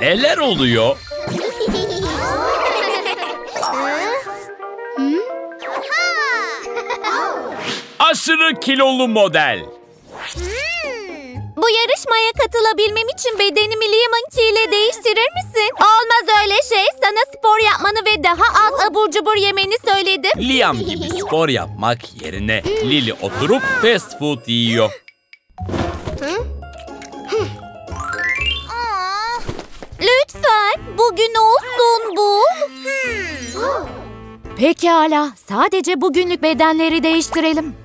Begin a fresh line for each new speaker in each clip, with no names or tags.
Neler oluyor? Aşırı kilolu model.
Bu yarışmaya katılabilmem için bedenimi Liam'ınki ile değiştirir misin? Olmaz öyle şey. Sana spor yapmanı ve daha az abur cubur yemeni söyledim.
Liam gibi spor yapmak yerine Lily oturup fast food yiyor.
Bugün olsun bu. Pekala. Sadece bugünlük bedenleri değiştirelim.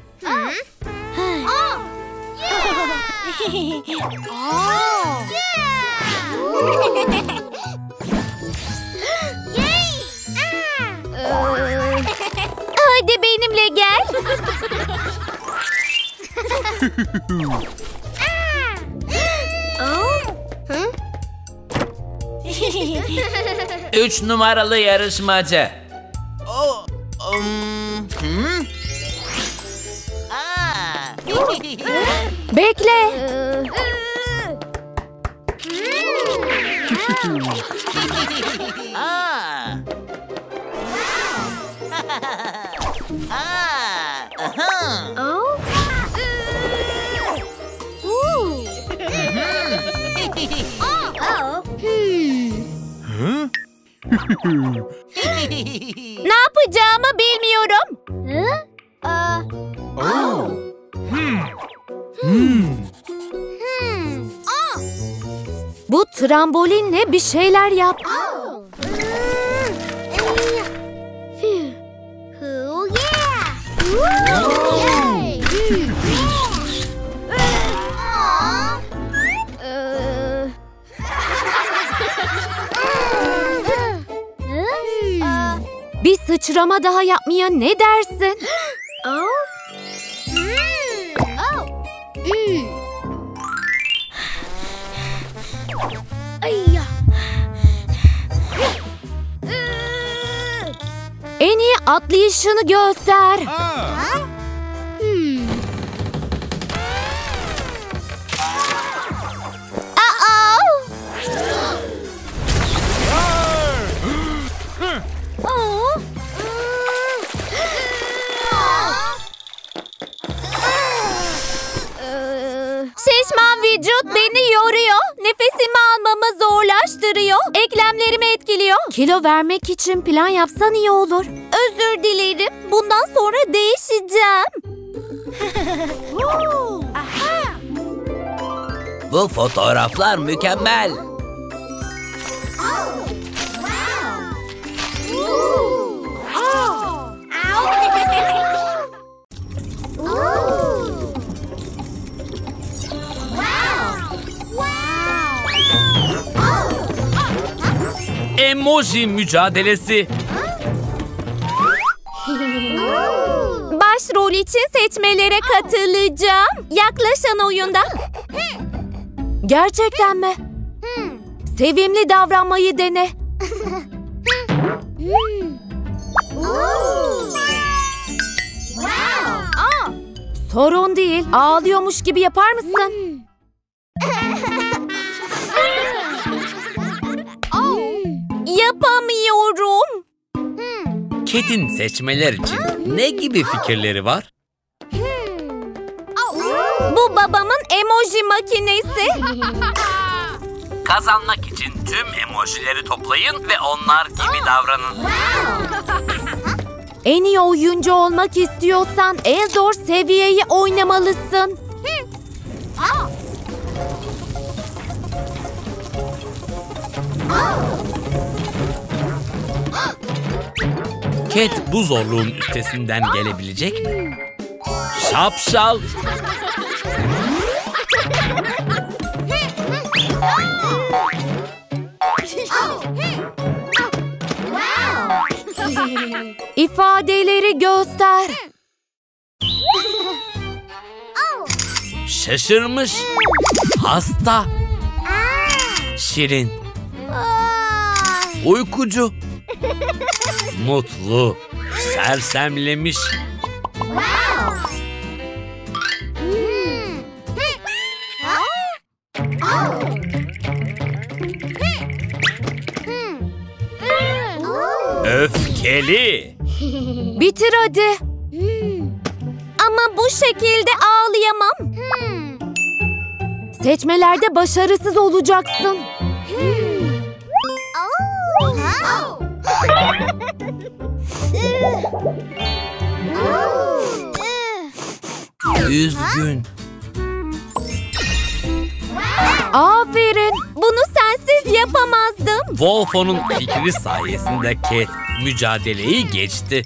Hadi benimle gel.
Üç numaralı yarışmacı.
Oh, um, hmm? Ah.
Bekle.
ah.
Ne yapacağımı bilmiyorum. Bu trambolinle bir şeyler yap. Bir sıçrama daha yapmaya ne dersin? En iyi atlayışını göster. Aa! Vücut beni yoruyor. Nefesimi almamı zorlaştırıyor. Eklemlerimi etkiliyor. Kilo vermek için plan yapsan iyi olur. Özür dilerim. Bundan sonra değişeceğim.
Bu fotoğraflar mükemmel. Emoji mücadelesi.
Başrol için seçmelere katılacağım. Yaklaşan oyunda. Gerçekten mi? Sevimli davranmayı dene. Sorun değil. Ağlıyormuş gibi yapar mısın? Yapamıyorum.
Ket'in seçmeler için ne gibi fikirleri var?
Bu babamın emoji makinesi.
Kazanmak için tüm emojileri toplayın ve onlar gibi davranın.
En iyi oyuncu olmak istiyorsan en zor seviyeyi oynamalısın.
Cat bu zorluğun üstesinden gelebilecek mi? Şapşal.
İfadeleri göster.
Şaşırmış. Hasta. Şirin. Uykucu mutlu, sersemlemiş. Öfkeli.
Bitir hadi. Ama bu şekilde ağlayamam. Seçmelerde başarısız olacaksın. Hmm. Oh.
Üzgün.
Aferin. Bunu sensiz yapamazdım.
Wolfo'nun fikri sayesinde Cat mücadeleyi geçti.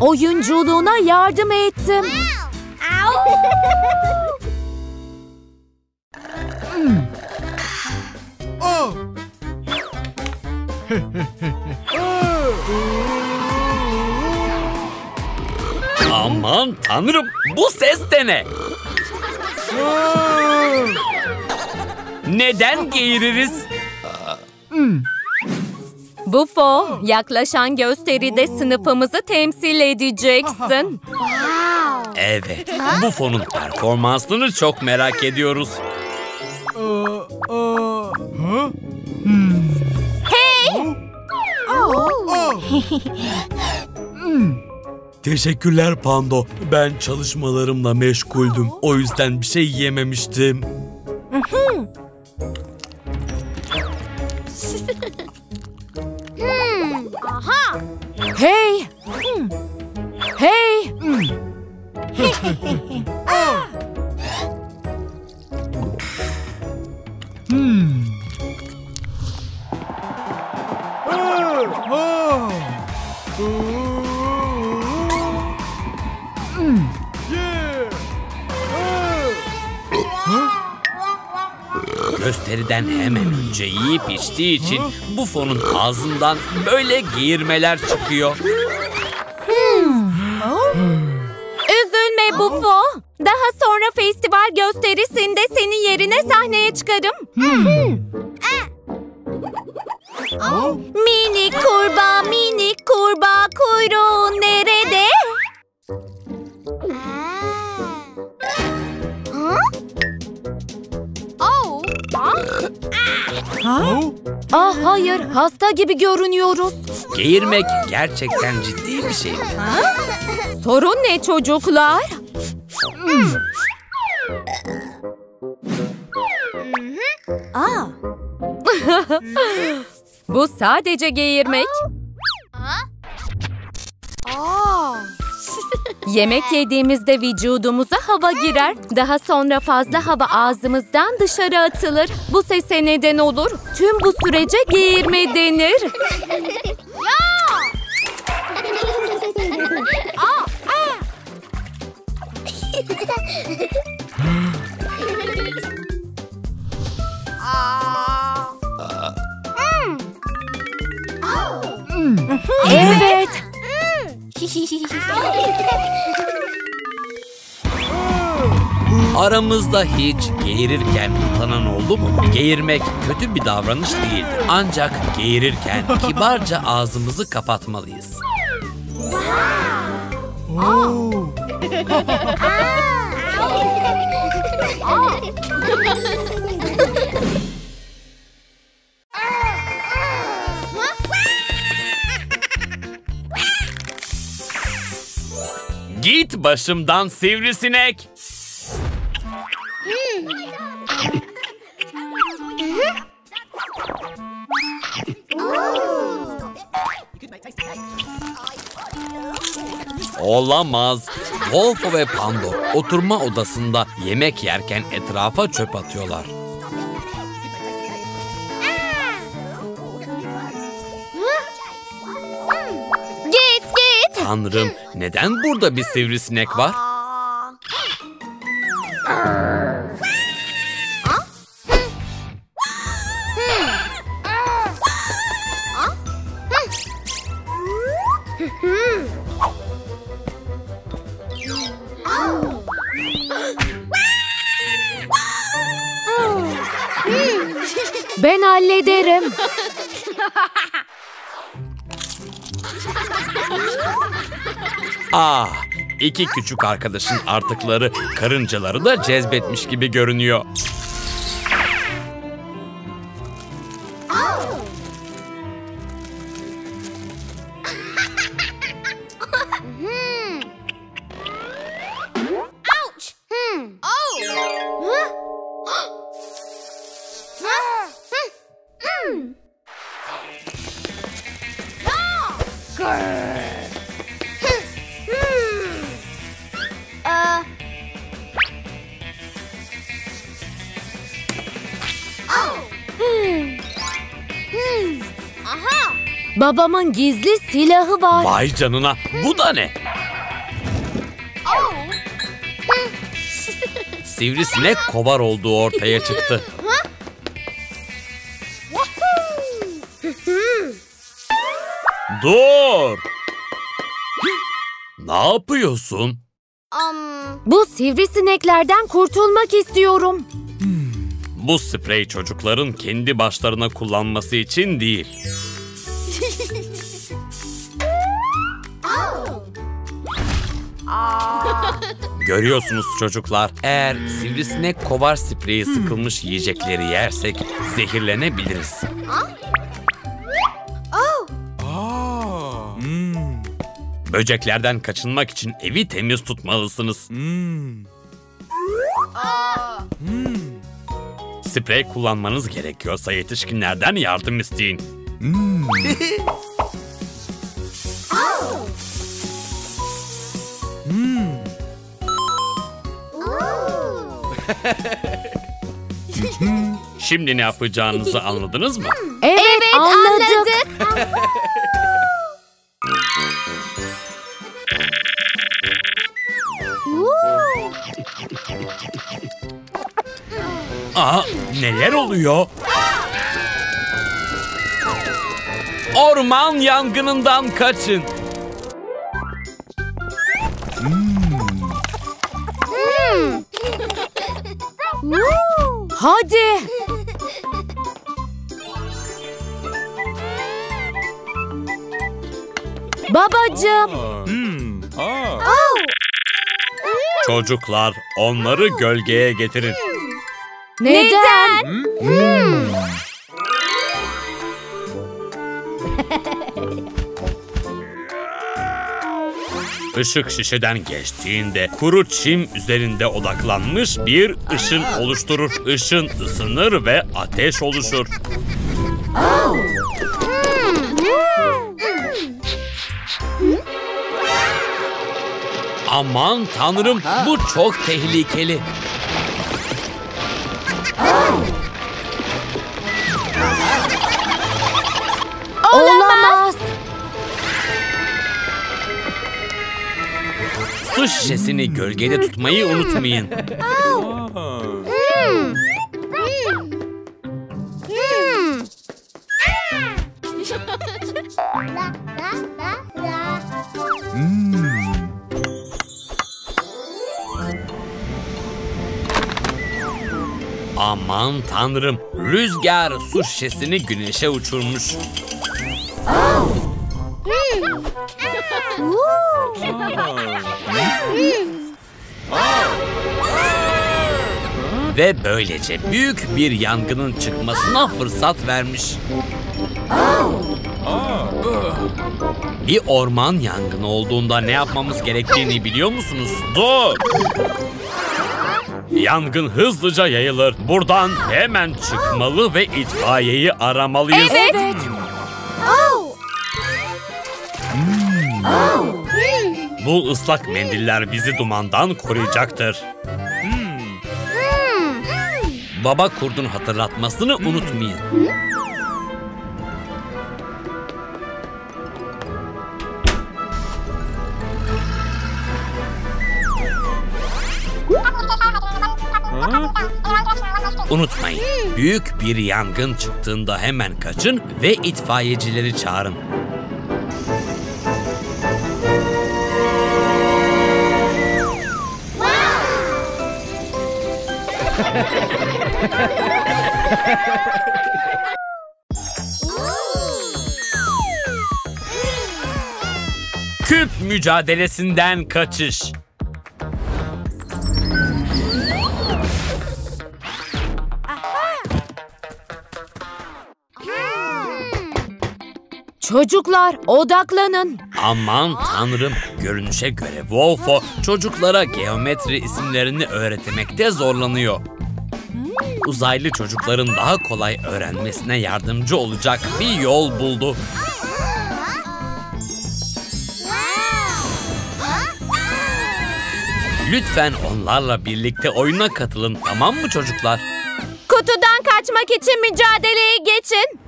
Oyunculuğuna yardım ettim.
Aman tanrım bu ses de ne? Neden geğiririz?
Bufo, yaklaşan gösteride sınıfımızı temsil edeceksin.
Evet, bu fonun performansını çok merak ediyoruz. Teşekkürler Pando. Ben çalışmalarımla meşguldüm. O yüzden bir şey yememiştim. İçtiği için bu fonun ağzından böyle geğirmeler çıkıyor.
Ah hayır, hasta gibi görünüyoruz.
Geğirmek gerçekten ciddi bir şey mi?
Sorun ne çocuklar? Aa. Bu sadece geğirmek. Yemek yediğimizde vücudumuza hava girer. Daha sonra fazla hava ağzımızdan dışarı atılır. Bu sese neden olur. Tüm bu sürece geğirme denir. Evet.
Aramızda hiç geğirirken utanan oldu mu? Geğirmek kötü bir davranış değildir. Ancak geğirirken kibarca ağzımızı kapatmalıyız. Git başımdan sivrisinek. Olamaz. Wolfo ve Pando oturma odasında yemek yerken etrafa çöp atıyorlar. Tanrım neden burada bir sivrisinek var? Ah, iki küçük arkadaşın artıkları karıncaları da cezbetmiş gibi görünüyor.
Babamın gizli silahı var.
Vay canına bu da ne? Sivrisinek kovar olduğu ortaya çıktı. Dur! Ne yapıyorsun?
Bu sivrisineklerden kurtulmak istiyorum.
Bu sprey çocukların kendi başlarına kullanması için değil. Görüyorsunuz çocuklar, eğer sivrisinek kovar spreyi sıkılmış yiyecekleri yersek zehirlenebiliriz. Böceklerden kaçınmak için evi temiz tutmalısınız. Sprey kullanmanız gerekiyorsa yetişkinlerden yardım isteyin. Şimdi ne yapacağınızı anladınız mı?
Evet, anladık.
Aa, neler oluyor? Orman yangınından kaçın.
Babacığım.
Çocuklar onları gölgeye getirin.
Neden?
Işık şişeden geçtiğinde kuru çim üzerinde odaklanmış bir ışın oluşturur. Işın ısınır ve ateş oluşur. Aman tanrım bu çok tehlikeli.
Olamaz.
Su şişesini gölgede tutmayı unutmayın. Aman tanrım rüzgar su şişesini güneşe uçurmuş. Ve böylece büyük bir yangının çıkmasına fırsat vermiş. Bir orman yangını olduğunda ne yapmamız gerektiğini biliyor musunuz? Dur! Yangın hızlıca yayılır. Buradan hemen çıkmalı ve itfaiyeyi aramalıyız.
Evet.
Bu ıslak mendiller bizi dumandan koruyacaktır. Baba kurdun hatırlatmasını unutmayın. Unutmayın, büyük bir yangın çıktığında hemen kaçın ve itfaiyecileri çağırın. Küp mücadelesinden kaçış.
Çocuklar odaklanın.
Aman tanrım, görünüşe göre Wolfo çocuklara geometri isimlerini öğretmekte zorlanıyor. Uzaylı çocukların daha kolay öğrenmesine yardımcı olacak bir yol buldu. Lütfen onlarla birlikte oyuna katılın tamam mı çocuklar?
Kutudan kaçmak için mücadeleye geçin.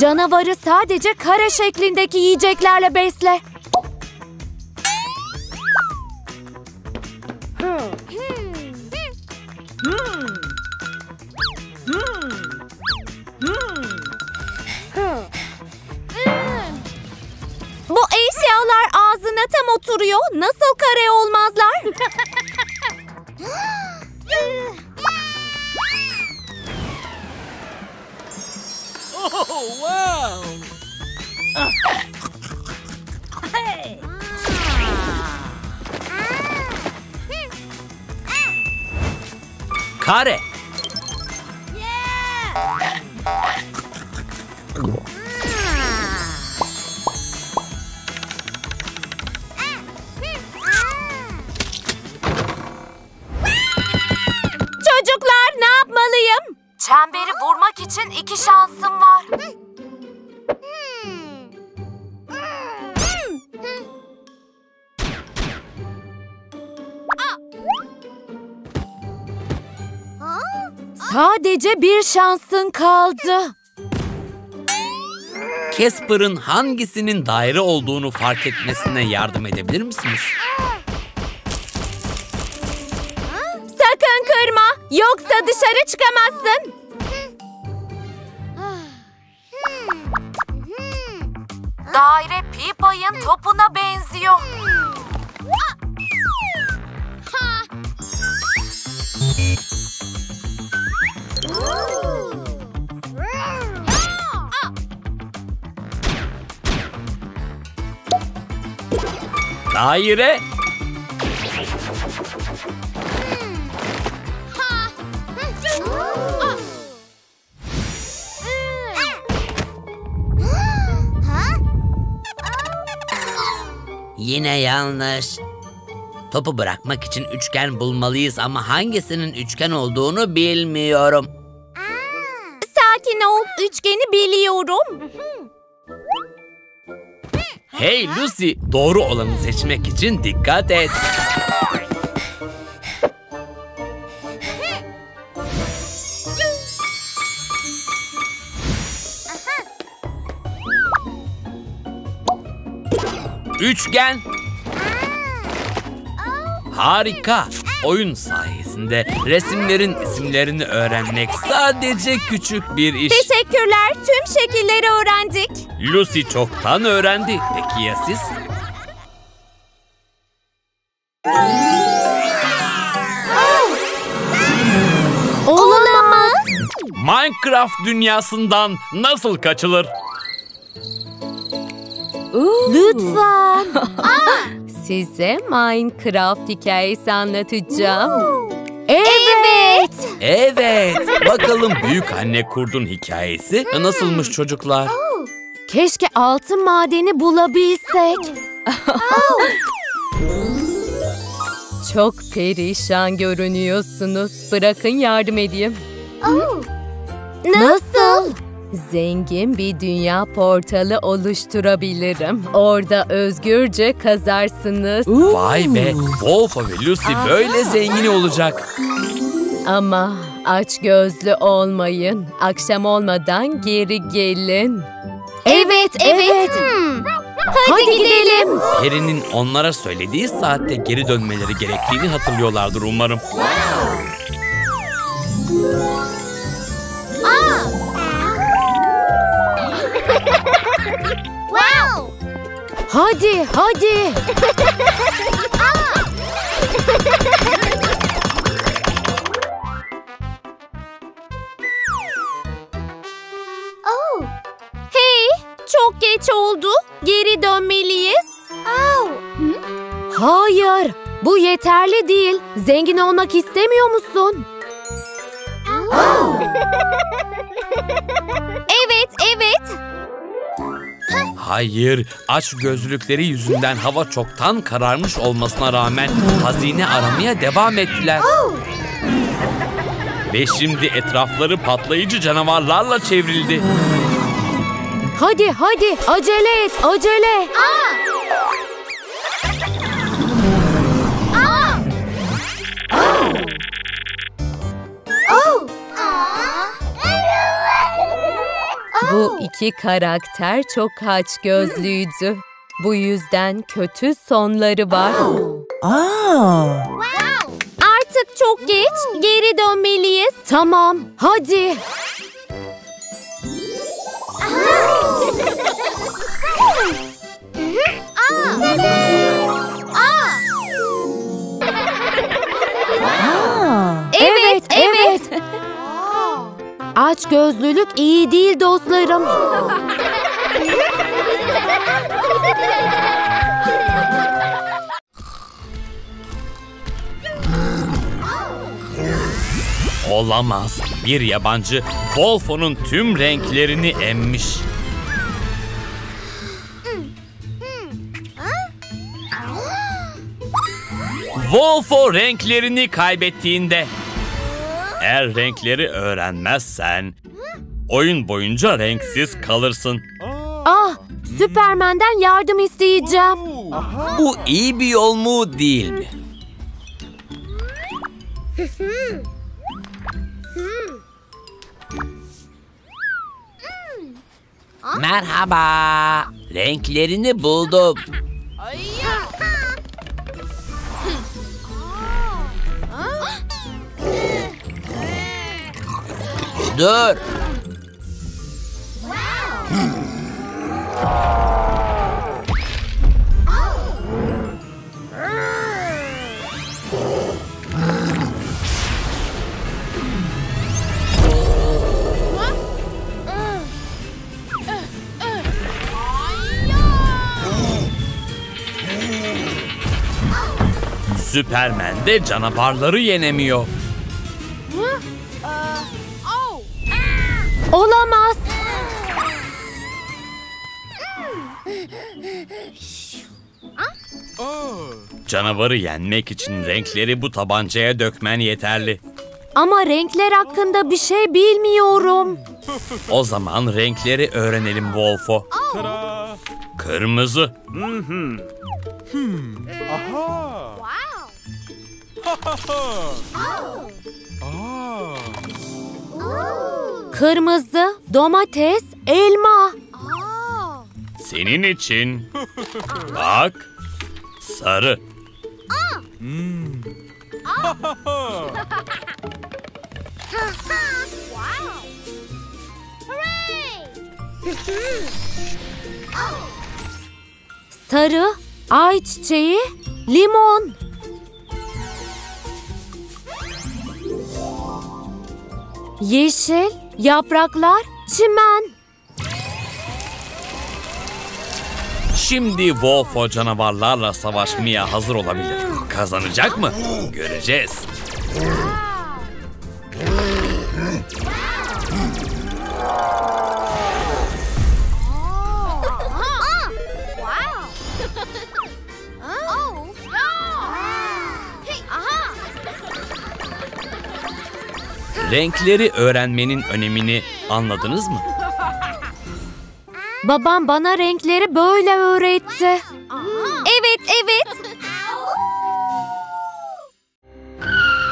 Canavarı sadece kare şeklindeki yiyeceklerle besle. Bu Sadece bir şansın kaldı.
Casper'ın hangisinin daire olduğunu fark etmesine yardım edebilir misiniz?
Sakın kırma, yoksa dışarı çıkamazsın. Daire Pipa'nın topuna benziyor.
Daire. Yine yanlış. Topu bırakmak için üçgen bulmalıyız ama hangisinin üçgen olduğunu bilmiyorum.
Sakin ol, üçgeni biliyorum.
Hey Lucy, doğru olanı seçmek için dikkat et. Üçgen. Harika. Oyun sayesinde resimlerin isimlerini öğrenmek sadece küçük bir iş.
Teşekkürler, tüm şekilleri öğrendik.
Lucy çoktan öğrendi. Peki ya siz?
Olamaz.
Minecraft dünyasından nasıl kaçılır?
Lütfen. Size Minecraft hikayesi anlatacağım. Evet.
Evet. Bakalım büyük anne kurdun hikayesi nasılmış çocuklar?
Keşke altın madeni bulabilsek. Çok perişan görünüyorsunuz. Bırakın yardım edeyim. Nasıl? Zengin bir dünya portalı oluşturabilirim. Orada özgürce kazarsınız.
Vay be. Wolf ve Lucy böyle zengin olacak.
Ama aç gözlü olmayın. Akşam olmadan geri gelin. Evet, evet. Hadi, gidelim.
Peri'nin onlara söylediği saatte geri dönmeleri gerektiğini hatırlıyorlardır umarım.
Hadi, hadi. Hey, çok geç oldu. Geri dönmeliyiz. Hayır, bu yeterli değil. Zengin olmak istemiyor musun? evet, evet.
Hayır, aç gözlülükleri yüzünden hava çoktan kararmış olmasına rağmen hazine aramaya devam ettiler. Ve şimdi etrafları patlayıcı canavarlarla çevrildi.
Hadi, hadi. Acele et, acele. Bu iki karakter çok gözlüydü. Bu yüzden kötü sonları var.
Artık çok geç. Geri dönmeliyiz.
Tamam, hadi.
Evet,
Aç gözlülük iyi değil dostlarım.
Olamaz. Bir yabancı Wolfo'nun tüm renklerini emmiş. Wolfo renklerini kaybettiğinde eğer renkleri öğrenmezsen oyun boyunca renksiz kalırsın.
Ah, Süpermen'den yardım isteyeceğim.
Bu iyi bir yol mu değil mi? Merhaba. Renklerini buldum. Dur. Süpermen de canavarları yenemiyor.
Olamaz.
Canavarı yenmek için renkleri bu tabancaya dökmen yeterli.
Ama renkler hakkında bir şey bilmiyorum.
O zaman renkleri öğrenelim Wolfo. Kırmızı,
Kırmızı, domates, elma.
senin için. Bak, sarı.
Sarı, ayçiçeği, limon. Yeşil, yapraklar, çimen.
Şimdi Wolfo canavarlarla savaşmaya hazır olabilir. Kazanacak mı? Göreceğiz. Renkleri öğrenmenin önemini anladınız mı?
Babam bana renkleri böyle öğretti.
Evet, evet.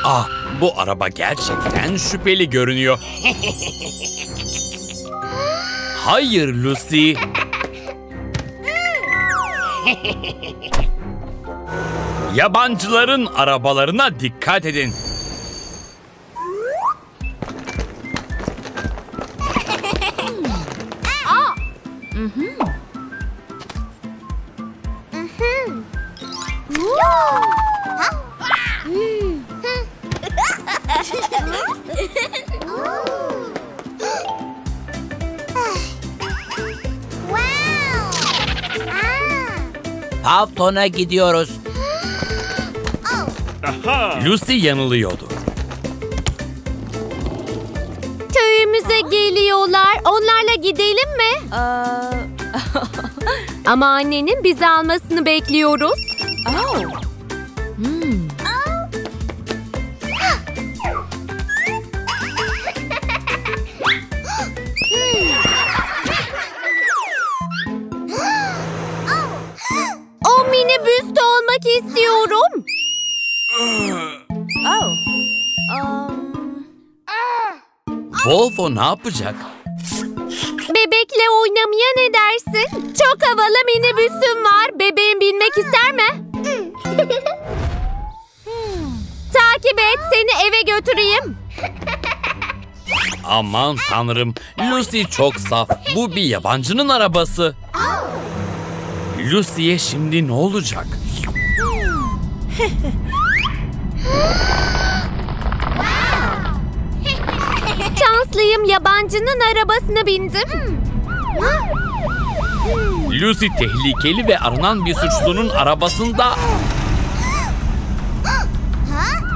Ah, bu araba gerçekten şüpheli görünüyor. Hayır Lucy. Yabancıların arabalarına dikkat edin.
Pavton'a gidiyoruz.
Lucy yanılıyordu.
Köyümüze geliyorlar. Onlarla gidelim mi?
Ama annenin bizi almasını bekliyoruz.
Wolfo ne yapacak?
Bebek
bebekle oynamaya ne dersin? Çok havalı minibüsüm var. Bebeğin binmek ister mi? Takip et seni eve götüreyim.
Aman tanrım, Lucy çok saf. Bu bir yabancının arabası. Lucy'ye şimdi ne olacak?
Şanslıyım yabancının arabasına bindim.
Lucy tehlikeli ve aranan bir suçlunun arabasında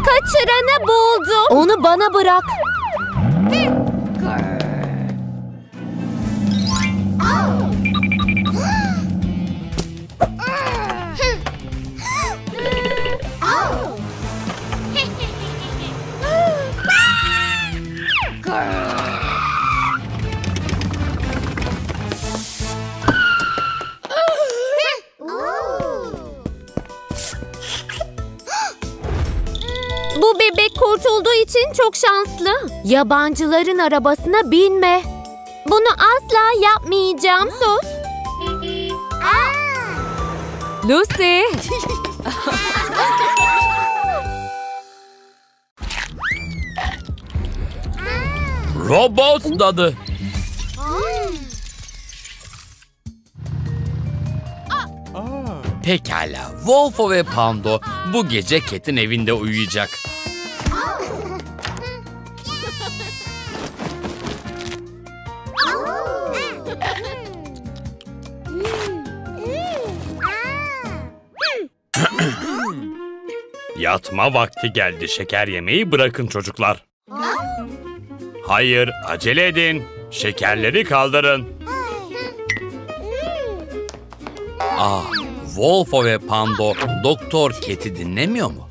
Kaçıranı buldum. Onu bana bırak. İçin çok şanslı. Yabancıların arabasına binme. Bunu asla yapmayacağım sus.
Lucy!
robot dadı. Pekala, Wolfo ve Pando bu gece Cat'in evinde uyuyacak. Yatma vakti geldi. Şeker yemeyi bırakın çocuklar. Hayır, acele edin. Şekerleri kaldırın. Aa, Wolfo ve Pando Doktor Cat'i dinlemiyor mu?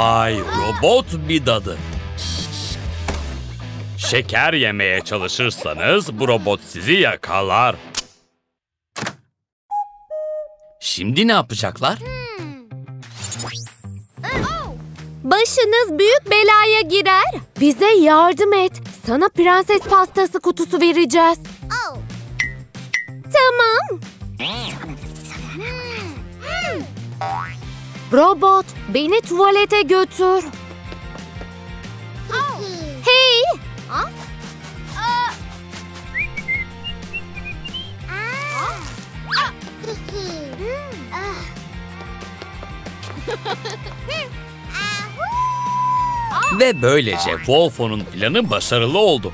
Vay robot bir dadı. Şeker yemeye çalışırsanız bu robot sizi yakalar. Şimdi ne yapacaklar?
Başınız büyük belaya girer. Bize yardım et. Sana prenses pastası kutusu vereceğiz. Tamam. Robot, beni tuvalete götür. Hey!
Ve böylece Wolfo'nun planı başarılı oldu.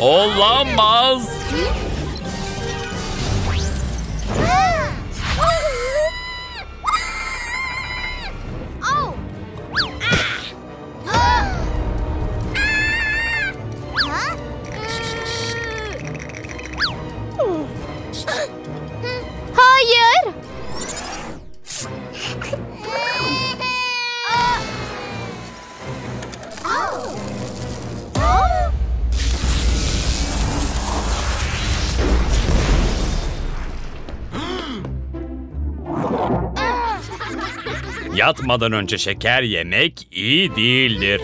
Olamaz. Yatmadan önce şeker yemek iyi değildir.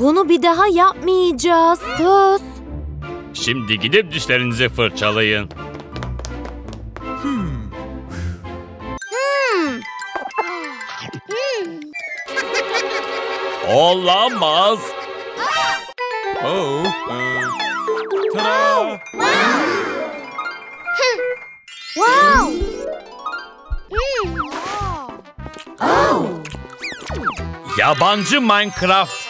Bunu bir daha yapmayacağız. Söz.
Şimdi gidip dişlerinizi fırçalayın. Olamaz.
Oh. uh,
Yabancı Minecraft.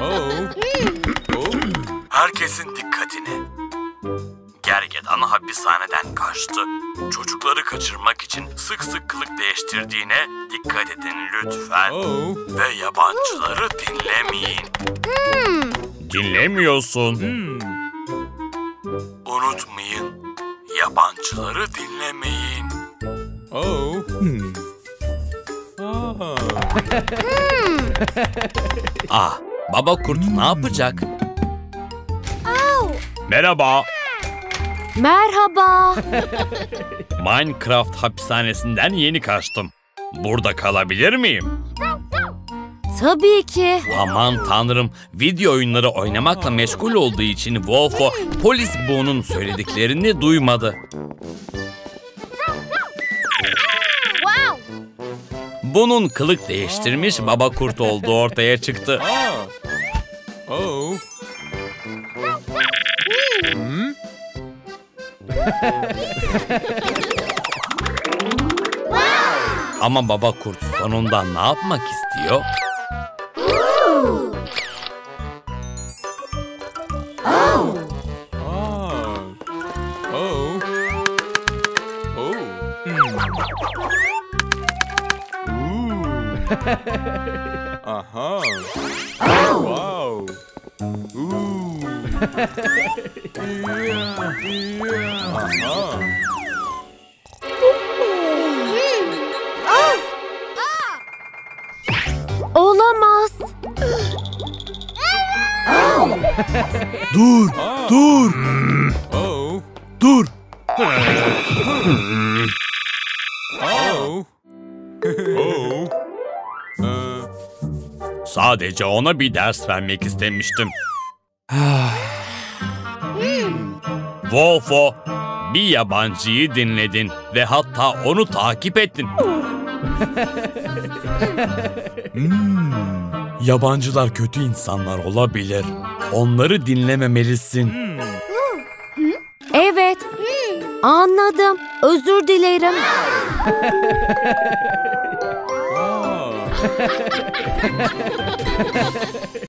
Oh. Oh.
Herkesin dikkatini. Gergedan hapishaneden kaçtı. Çocukları kaçırmak için sık sık kılık değiştirdiğine dikkat edin lütfen.
Oh.
Ve yabancıları dinlemeyin. Dinlemiyorsun. Unutmayın. Yabancıları dinlemeyin.
Oh. Ah.
Ah, baba kurt ne yapacak? Merhaba.
Merhaba.
Minecraft hapishanesinden yeni kaçtım. Burada kalabilir miyim?
Tabii ki.
Aman tanrım, video oyunları oynamakla meşgul olduğu için Wolfo polis Boo'nun söylediklerini duymadı. Bunun kılık değiştirmiş baba kurt olduğu ortaya çıktı.
Oh. Hmm?
Ama baba kurt sonunda ne yapmak istiyor? Dur, dur, dur. Sadece ona bir ders vermek istemiştim. Wolfo, bir yabancıyı dinledin ve hatta onu takip ettin. Hmm, Yabancılar kötü insanlar olabilir. Onları dinlememelisin.
Evet. Anladım. Özür dilerim.